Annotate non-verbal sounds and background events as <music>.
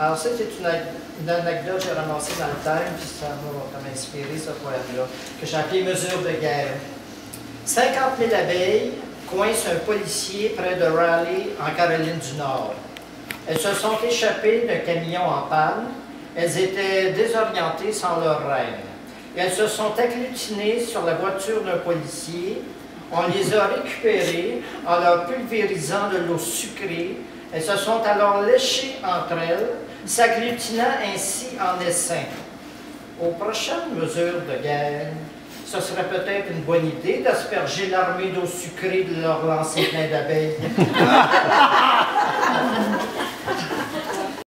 Alors ça, c'est une, anecdote que j'ai ramassée dans le thème, puis ça m'a inspiré ce poème-là, que j'ai appelé Mesure de guerre. 50 000 abeilles coincent un policier près de Raleigh, en Caroline du Nord. Elles se sont échappées d'un camion en panne. Elles étaient désorientées sans leur reine. Elles se sont agglutinées sur la voiture d'un policier. On les a récupérées en leur pulvérisant de l'eau sucrée. Elles se sont alors léchées entre elles, s'agglutinant ainsi en essaim. Aux prochaines mesures de guerre, ce serait peut-être une bonne idée d'asperger l'armée d'eau sucrée de leur lancer plein d'abeilles. <laughs>